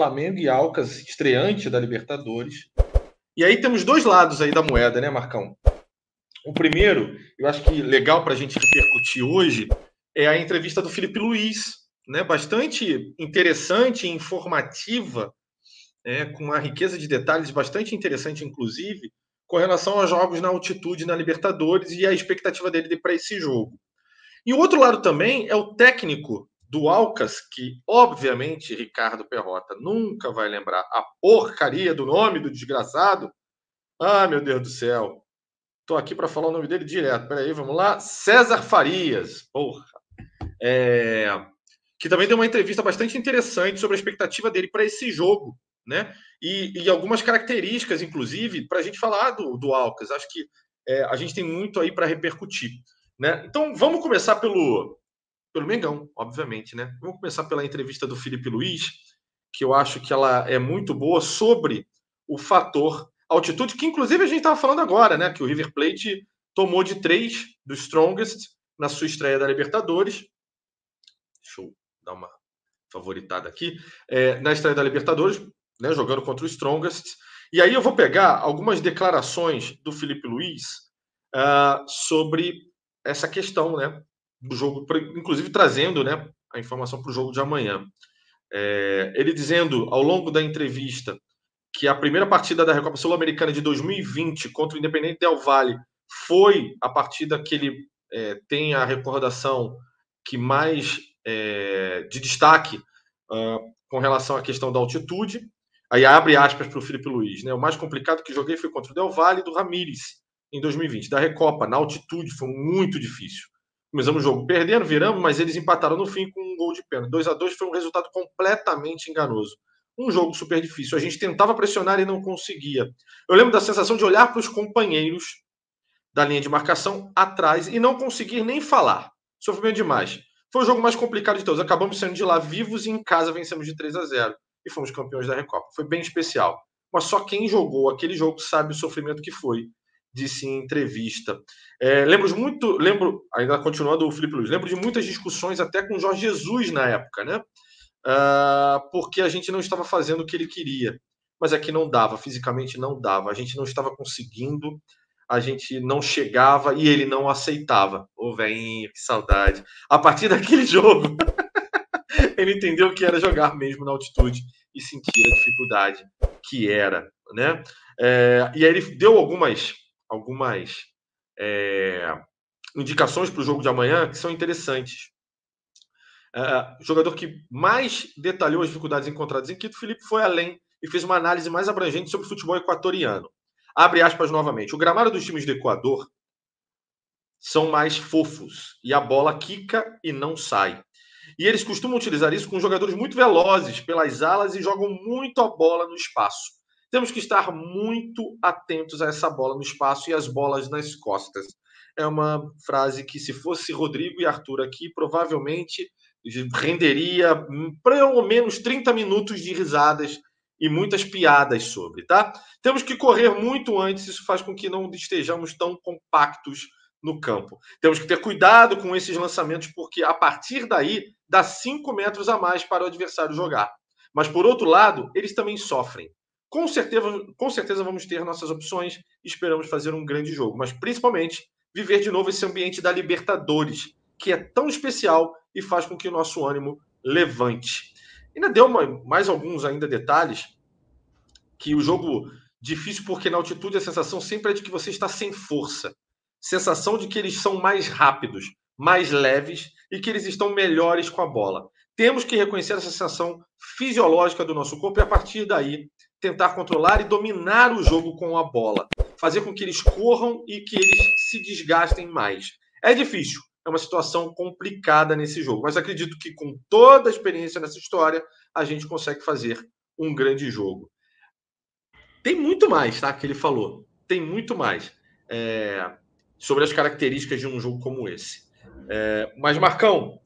Flamengo e Alcas, estreante da Libertadores. E aí temos dois lados aí da moeda, né, Marcão? O primeiro, eu acho que legal para a gente repercutir hoje, é a entrevista do Felipe Luiz, né? bastante interessante e informativa, é, com uma riqueza de detalhes bastante interessante, inclusive, com relação aos jogos na altitude na Libertadores e a expectativa dele para esse jogo. E o outro lado também é o técnico do Alcas, que obviamente Ricardo Perrota nunca vai lembrar a porcaria do nome do desgraçado. Ah, meu Deus do céu. Tô aqui para falar o nome dele direto. Peraí, vamos lá. César Farias. Porra. É... Que também deu uma entrevista bastante interessante sobre a expectativa dele para esse jogo, né? E, e algumas características, inclusive, para a gente falar do, do Alcas. Acho que é, a gente tem muito aí para repercutir. Né? Então, vamos começar pelo, pelo Mengão, obviamente, né? Vamos começar pela entrevista do Felipe Luiz, que eu acho que ela é muito boa sobre o fator altitude, que inclusive a gente estava falando agora, né? Que o River Plate tomou de três do Strongest na sua estreia da Libertadores. Deixa eu dar uma favoritada aqui. É, na estreia da Libertadores, né, jogando contra o Strongest. E aí eu vou pegar algumas declarações do Felipe Luiz uh, sobre essa questão, né? Do jogo, inclusive trazendo né, a informação para o jogo de amanhã. É, ele dizendo ao longo da entrevista que a primeira partida da Recopa Sul-Americana de 2020 contra o Independente Del Valle foi a partida que ele é, tem a recordação que mais é, de destaque uh, com relação à questão da altitude. Aí abre aspas para o Felipe Luiz. Né? O mais complicado que joguei foi contra o Del Valle e do Ramires em 2020. Da Recopa, na altitude, foi muito difícil. Começamos o jogo perdendo, viramos, mas eles empataram no fim com um gol de pênalti. 2 a 2 foi um resultado completamente enganoso. Um jogo super difícil. A gente tentava pressionar e não conseguia. Eu lembro da sensação de olhar para os companheiros da linha de marcação atrás e não conseguir nem falar. Sofrimento demais. Foi o jogo mais complicado de todos. Acabamos saindo de lá vivos e em casa vencemos de 3 a 0 e fomos campeões da Recopa. Foi bem especial. Mas só quem jogou aquele jogo sabe o sofrimento que foi disse em entrevista. É, lembro muito, lembro, ainda continuando o Felipe Luiz, lembro de muitas discussões até com Jorge Jesus na época, né? Uh, porque a gente não estava fazendo o que ele queria. Mas aqui não dava, fisicamente não dava. A gente não estava conseguindo, a gente não chegava e ele não aceitava. Ô, oh, velhinho, que saudade. A partir daquele jogo, ele entendeu que era jogar mesmo na altitude e sentir a dificuldade que era, né? É, e aí ele deu algumas algumas é, indicações para o jogo de amanhã que são interessantes. O jogador que mais detalhou as dificuldades encontradas em Quito, Felipe, foi além e fez uma análise mais abrangente sobre o futebol equatoriano. Abre aspas novamente. O gramado dos times do Equador são mais fofos e a bola quica e não sai. E eles costumam utilizar isso com jogadores muito velozes pelas alas e jogam muito a bola no espaço. Temos que estar muito atentos a essa bola no espaço e as bolas nas costas. É uma frase que, se fosse Rodrigo e Arthur aqui, provavelmente renderia pelo menos 30 minutos de risadas e muitas piadas sobre, tá? Temos que correr muito antes, isso faz com que não estejamos tão compactos no campo. Temos que ter cuidado com esses lançamentos, porque a partir daí dá 5 metros a mais para o adversário jogar. Mas por outro lado, eles também sofrem. Com certeza, com certeza vamos ter nossas opções esperamos fazer um grande jogo, mas principalmente viver de novo esse ambiente da Libertadores, que é tão especial e faz com que o nosso ânimo levante. Ainda deu uma, mais alguns ainda detalhes que o jogo difícil porque na altitude a sensação sempre é de que você está sem força, sensação de que eles são mais rápidos, mais leves e que eles estão melhores com a bola. Temos que reconhecer essa sensação fisiológica do nosso corpo e a partir daí tentar controlar e dominar o jogo com a bola, fazer com que eles corram e que eles se desgastem mais. É difícil, é uma situação complicada nesse jogo, mas acredito que com toda a experiência nessa história, a gente consegue fazer um grande jogo. Tem muito mais, tá? Que ele falou. Tem muito mais é, sobre as características de um jogo como esse. É, mas, Marcão,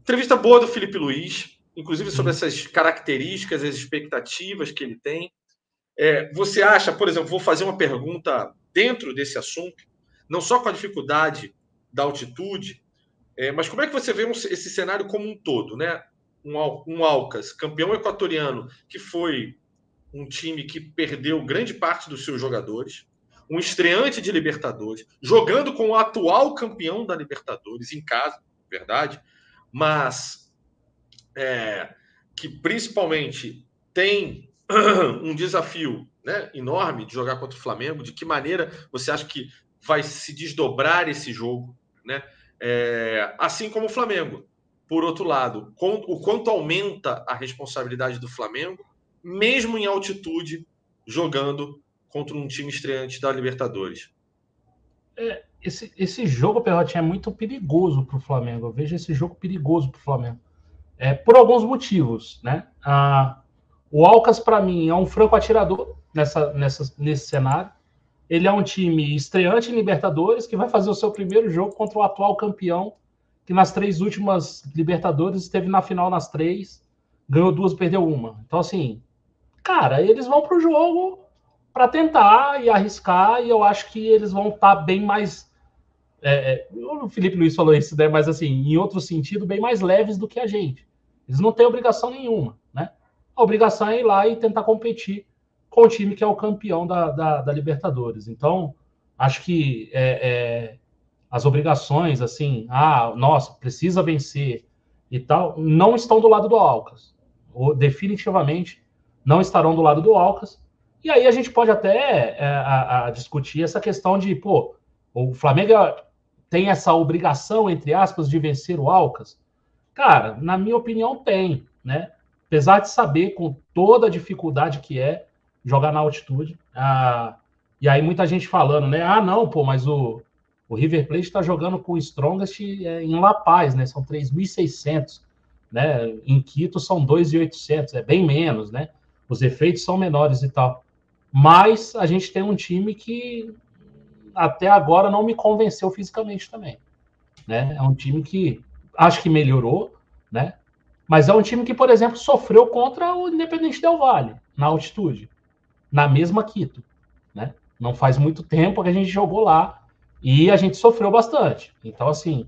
entrevista boa do Felipe Luiz inclusive sobre uhum. essas características, as expectativas que ele tem. É, você acha, por exemplo, vou fazer uma pergunta dentro desse assunto, não só com a dificuldade da altitude, é, mas como é que você vê um, esse cenário como um todo, né? um, um Alcas, campeão equatoriano, que foi um time que perdeu grande parte dos seus jogadores, um estreante de Libertadores, jogando com o atual campeão da Libertadores em casa, verdade, mas é, que principalmente tem um desafio né, enorme de jogar contra o Flamengo. De que maneira você acha que vai se desdobrar esse jogo? Né? É, assim como o Flamengo. Por outro lado, o quanto aumenta a responsabilidade do Flamengo, mesmo em altitude, jogando contra um time estreante da Libertadores. É, esse, esse jogo, Perrotinho, é muito perigoso para o Flamengo. Eu vejo esse jogo perigoso para o Flamengo. É, por alguns motivos, né? Ah, o Alcas, para mim, é um franco atirador nessa, nessa, nesse cenário. Ele é um time estreante em Libertadores, que vai fazer o seu primeiro jogo contra o atual campeão, que nas três últimas Libertadores esteve na final nas três, ganhou duas, perdeu uma. Então, assim, cara, eles vão para o jogo para tentar e arriscar, e eu acho que eles vão estar tá bem mais. É, é, o Felipe Luiz falou isso, né? Mas assim, em outro sentido, bem mais leves do que a gente. Eles não têm obrigação nenhuma, né? A obrigação é ir lá e tentar competir com o time que é o campeão da, da, da Libertadores. Então, acho que é, é, as obrigações, assim, ah, nossa, precisa vencer e tal, não estão do lado do Alcas. Definitivamente não estarão do lado do Alcas. E aí a gente pode até é, a, a discutir essa questão de, pô, o Flamengo tem essa obrigação, entre aspas, de vencer o Alcas? Cara, na minha opinião, tem, né? Apesar de saber com toda a dificuldade que é jogar na altitude. Ah, e aí muita gente falando, né? Ah, não, pô, mas o, o River Plate está jogando com o Strongest é, em La Paz, né? São 3.600, né? Em Quito são 2.800, é bem menos, né? Os efeitos são menores e tal. Mas a gente tem um time que até agora não me convenceu fisicamente também. Né? É um time que acho que melhorou, né? Mas é um time que, por exemplo, sofreu contra o Independente Del Vale, na altitude, na mesma Quito. Né? Não faz muito tempo que a gente jogou lá e a gente sofreu bastante. Então, assim,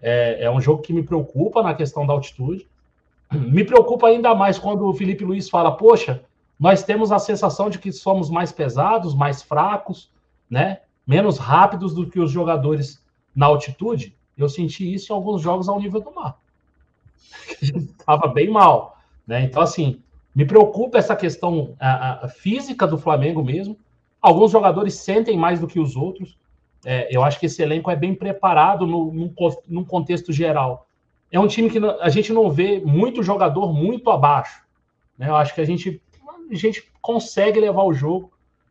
é, é um jogo que me preocupa na questão da altitude. Me preocupa ainda mais quando o Felipe Luiz fala, poxa, nós temos a sensação de que somos mais pesados, mais fracos, né? Menos rápidos do que os jogadores na altitude. Eu senti isso em alguns jogos ao nível do mar. Estava bem mal, né? Então, assim, me preocupa essa questão a, a, física do Flamengo mesmo. Alguns jogadores sentem mais do que os outros. É, eu acho que esse elenco é bem preparado no, num, num contexto geral. É um time que a gente não vê muito jogador muito abaixo. Né? Eu acho que a gente a gente consegue levar o jogo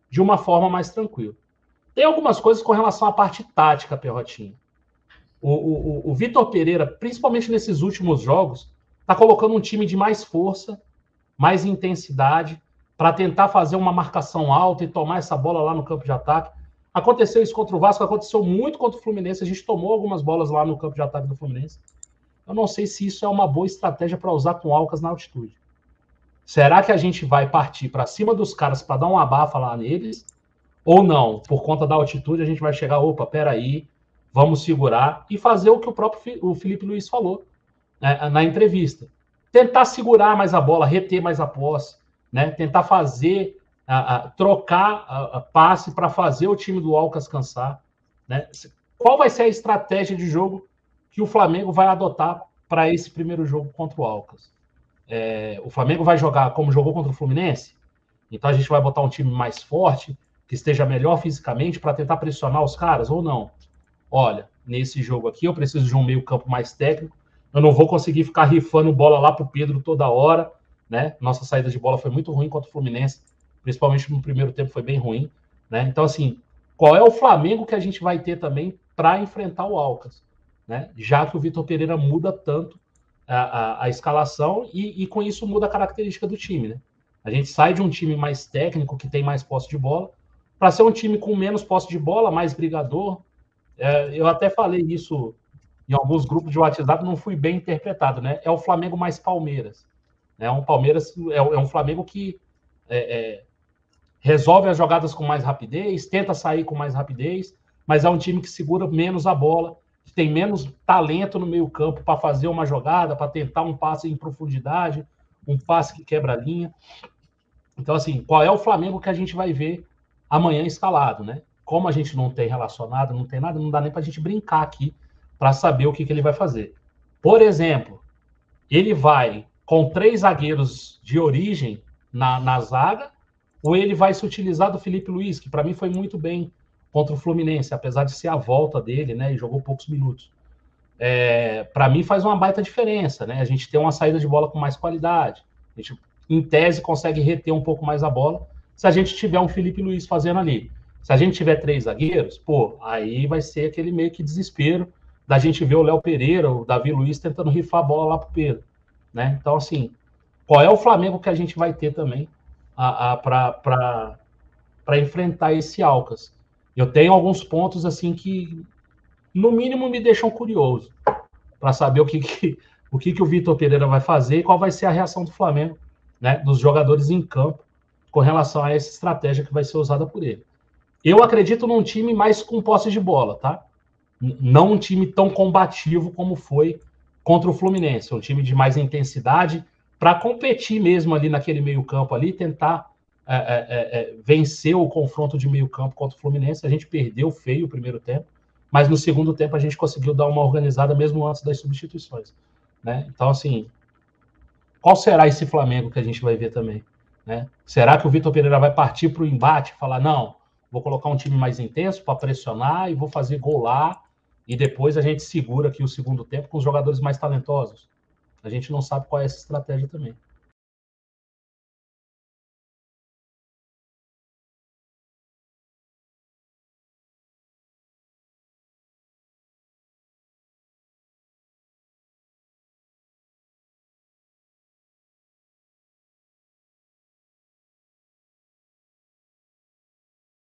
de uma forma mais tranquila. Tem algumas coisas com relação à parte tática, Perrotinho. O, o, o Vitor Pereira, principalmente nesses últimos jogos, está colocando um time de mais força, mais intensidade, para tentar fazer uma marcação alta e tomar essa bola lá no campo de ataque. Aconteceu isso contra o Vasco, aconteceu muito contra o Fluminense. A gente tomou algumas bolas lá no campo de ataque do Fluminense. Eu não sei se isso é uma boa estratégia para usar com Alcas na altitude. Será que a gente vai partir para cima dos caras para dar uma abafa lá neles? Ou não? Por conta da altitude, a gente vai chegar, opa, peraí, vamos segurar e fazer o que o próprio o Felipe Luiz falou né, na entrevista. Tentar segurar mais a bola, reter mais a posse, né? tentar fazer, a, a trocar a, a passe para fazer o time do Alcas cansar. Né? Qual vai ser a estratégia de jogo que o Flamengo vai adotar para esse primeiro jogo contra o Alcas? é, o Flamengo vai jogar como jogou contra o Fluminense, então a gente vai botar um time mais forte, que esteja melhor fisicamente para tentar pressionar os caras ou não. Olha, nesse jogo aqui eu preciso de um meio-campo mais técnico. Eu não vou conseguir ficar rifando bola lá para o Pedro toda hora, né? Nossa saída de bola foi muito ruim contra o Fluminense, principalmente no primeiro tempo foi bem ruim, né? Então assim, qual é o Flamengo que a gente vai ter também para enfrentar o Alcas, né? Já que o Vitor Pereira muda tanto a, a, a escalação e, e, com isso muda a característica do time, né? A gente sai de um time mais técnico, que tem mais posse de bola, para ser um time com menos posse de bola, mais brigador. É, eu até falei isso em alguns grupos de WhatsApp, não fui bem interpretado, né? É o Flamengo mais Palmeiras. É um Palmeiras, é, é um Flamengo que é, é, resolve as jogadas com mais rapidez, tenta sair com mais rapidez, mas é um time que segura menos a bola, que tem menos talento no meio campo para fazer uma jogada, para tentar um passe em profundidade, um passe que quebra a linha. Então, assim, qual é o Flamengo que a gente vai ver amanhã instalado, né? Como a gente não tem relacionado, não tem nada, não dá nem para a gente brincar aqui para saber o que, que ele vai fazer. Por exemplo, ele vai com três zagueiros de origem na, na zaga, ou ele vai se utilizar do Felipe Luiz, que para mim foi muito bem contra o Fluminense, apesar de ser a volta dele, né? E jogou poucos minutos. É, para mim faz uma baita diferença, né? A gente tem uma saída de bola com mais qualidade. A gente, em tese, consegue reter um pouco mais a bola se a gente tiver um Felipe Luiz fazendo ali. Se a gente tiver três zagueiros, pô, aí vai ser aquele meio que desespero da gente ver o Léo Pereira, o Davi Luiz tentando rifar a bola lá pro Pedro, né? Então, assim, qual é o Flamengo que a gente vai ter também para enfrentar esse Alcas? Eu tenho alguns pontos assim que, no mínimo, me deixam curioso para saber o que, que o que, que o Vitor Pereira vai fazer e qual vai ser a reação do Flamengo, né, dos jogadores em campo com relação a essa estratégia que vai ser usada por ele. Eu acredito num time mais com posse de bola, tá? Não um time tão combativo como foi contra o Fluminense, um time de mais intensidade para competir mesmo ali naquele meio campo ali, tentar é, é, é, é, venceu o confronto de meio campo contra o Fluminense. A gente perdeu feio o primeiro tempo, mas no segundo tempo a gente conseguiu dar uma organizada mesmo antes das substituições. Né? Então, assim, qual será esse Flamengo que a gente vai ver também? Né? Será que o Vitor Pereira vai partir para o embate, falar, não, vou colocar um time mais intenso para pressionar e vou fazer gol lá, e depois a gente segura aqui o segundo tempo com os jogadores mais talentosos? A gente não sabe qual é essa estratégia também.